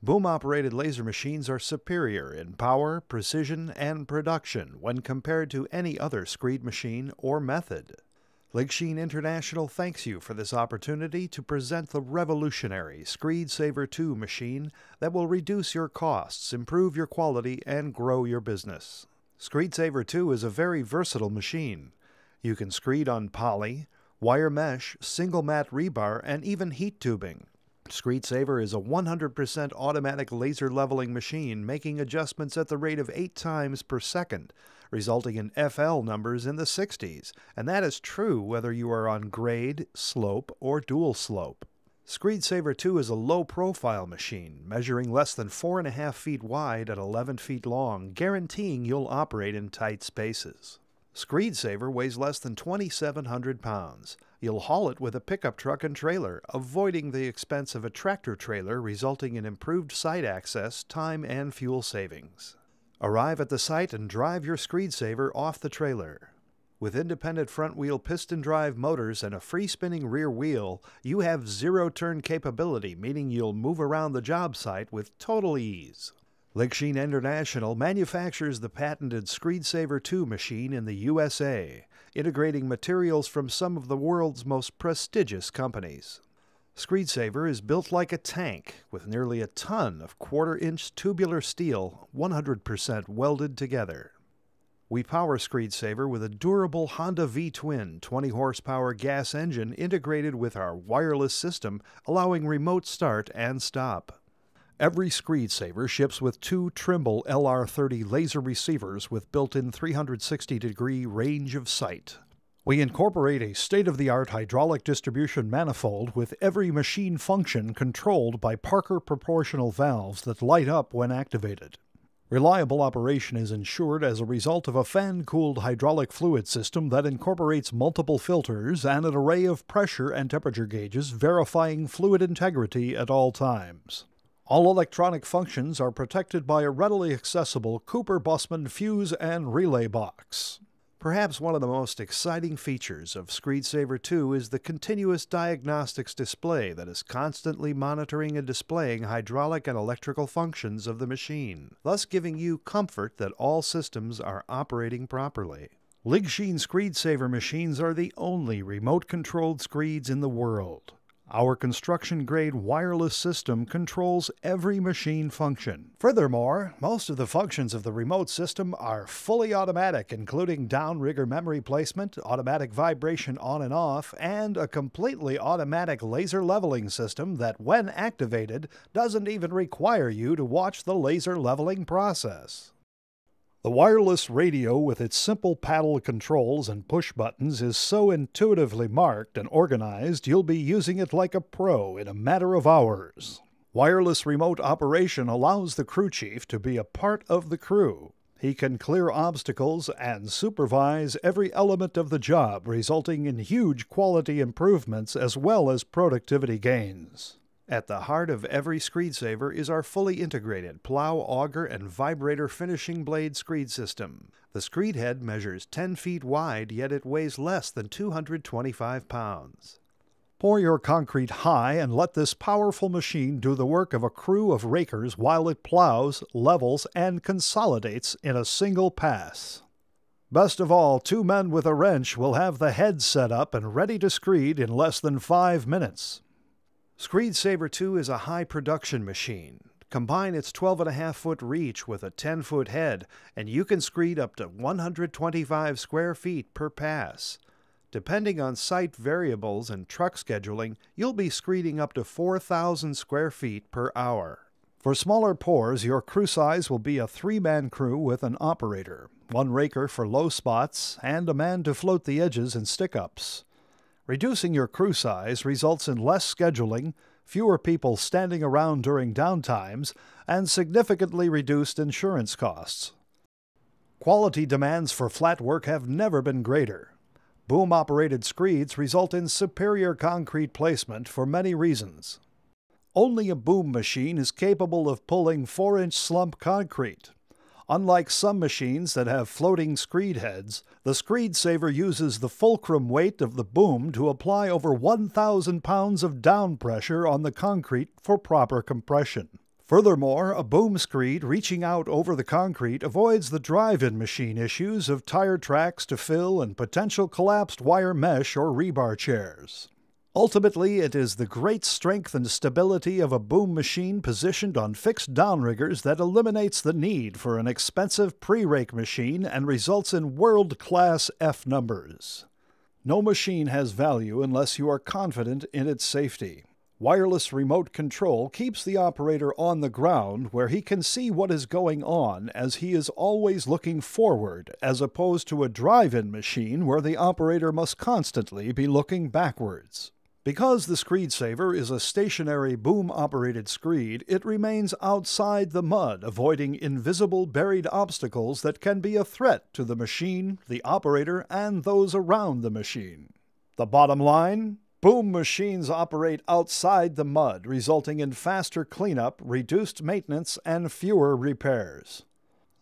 Boom operated laser machines are superior in power, precision, and production when compared to any other screed machine or method. Ligchine International thanks you for this opportunity to present the revolutionary Screed Saver 2 machine that will reduce your costs, improve your quality, and grow your business. Screed Saver 2 is a very versatile machine. You can screed on poly, wire mesh, single mat rebar, and even heat tubing. Screed Saver is a 100% automatic laser leveling machine making adjustments at the rate of 8 times per second, resulting in FL numbers in the 60s, and that is true whether you are on grade, slope, or dual slope. Screed Saver 2 is a low profile machine, measuring less than 4.5 feet wide at 11 feet long, guaranteeing you'll operate in tight spaces. Screed Saver weighs less than 2,700 pounds. You'll haul it with a pickup truck and trailer, avoiding the expense of a tractor trailer, resulting in improved site access, time, and fuel savings. Arrive at the site and drive your Screedsaver off the trailer. With independent front wheel piston drive motors and a free spinning rear wheel, you have zero turn capability, meaning you'll move around the job site with total ease. Ligchine International manufactures the patented Screed Saver 2 machine in the USA, integrating materials from some of the world's most prestigious companies. Screed Saver is built like a tank with nearly a ton of quarter inch tubular steel 100% welded together. We power Screed Saver with a durable Honda V twin 20 horsepower gas engine integrated with our wireless system, allowing remote start and stop. Every Screed Saver ships with two Trimble LR30 laser receivers with built in 360 degree range of sight. We incorporate a state of the art hydraulic distribution manifold with every machine function controlled by Parker proportional valves that light up when activated. Reliable operation is ensured as a result of a fan cooled hydraulic fluid system that incorporates multiple filters and an array of pressure and temperature gauges verifying fluid integrity at all times. All electronic functions are protected by a readily accessible Cooper Bussmann fuse and relay box. Perhaps one of the most exciting features of Screed Saver 2 is the continuous diagnostics display that is constantly monitoring and displaying hydraulic and electrical functions of the machine, thus giving you comfort that all systems are operating properly. Ligchine Screed Saver machines are the only remote controlled screeds in the world. Our construction grade wireless system controls every machine function. Furthermore, most of the functions of the remote system are fully automatic, including downrigger memory placement, automatic vibration on and off, and a completely automatic laser leveling system that, when activated, doesn't even require you to watch the laser leveling process. The wireless radio with its simple paddle controls and push buttons is so intuitively marked and organized you'll be using it like a pro in a matter of hours. Wireless remote operation allows the crew chief to be a part of the crew. He can clear obstacles and supervise every element of the job, resulting in huge quality improvements as well as productivity gains. At the heart of every screedsaver is our fully integrated plow, auger, and vibrator finishing blade screed system. The screed head measures 10 feet wide, yet it weighs less than 225 pounds. Pour your concrete high and let this powerful machine do the work of a crew of rakers while it plows, levels, and consolidates in a single pass. Best of all, two men with a wrench will have the head set up and ready to screed in less than five minutes. Screed Saver 2 is a high production machine. Combine its 12.5 foot reach with a 10 foot head, and you can screed up to 125 square feet per pass. Depending on site variables and truck scheduling, you'll be screeding up to 4,000 square feet per hour. For smaller pours, your crew size will be a three man crew with an operator, one raker for low spots, and a man to float the edges and stick ups. Reducing your crew size results in less scheduling, fewer people standing around during downtimes, and significantly reduced insurance costs. Quality demands for flat work have never been greater. Boom operated screeds result in superior concrete placement for many reasons. Only a boom machine is capable of pulling 4 inch slump concrete. Unlike some machines that have floating screed heads, the Screed Saver uses the fulcrum weight of the boom to apply over 1,000 pounds of down pressure on the concrete for proper compression. Furthermore, a boom screed reaching out over the concrete avoids the drive in machine issues of tire tracks to fill and potential collapsed wire mesh or rebar chairs. Ultimately, it is the great strength and stability of a boom machine positioned on fixed downriggers that eliminates the need for an expensive pre rake machine and results in world class F numbers. No machine has value unless you are confident in its safety. Wireless remote control keeps the operator on the ground where he can see what is going on as he is always looking forward, as opposed to a drive in machine where the operator must constantly be looking backwards. Because the screed saver is a stationary boom operated screed, it remains outside the mud, avoiding invisible buried obstacles that can be a threat to the machine, the operator, and those around the machine. The bottom line Boom machines operate outside the mud, resulting in faster cleanup, reduced maintenance, and fewer repairs.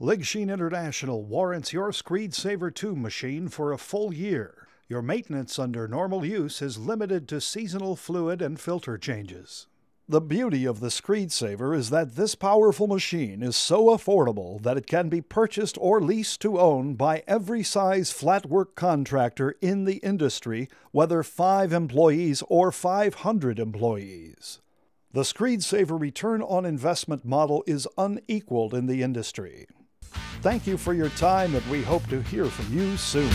Ligchine International warrants your Screed Saver 2 machine for a full year. Your maintenance under normal use is limited to seasonal fluid and filter changes. The beauty of the Screed Saver is that this powerful machine is so affordable that it can be purchased or leased to own by every size flat work contractor in the industry, whether 5 employees or 500 employees. The Screed Saver return on investment model is unequaled in the industry. Thank you for your time, and we hope to hear from you soon.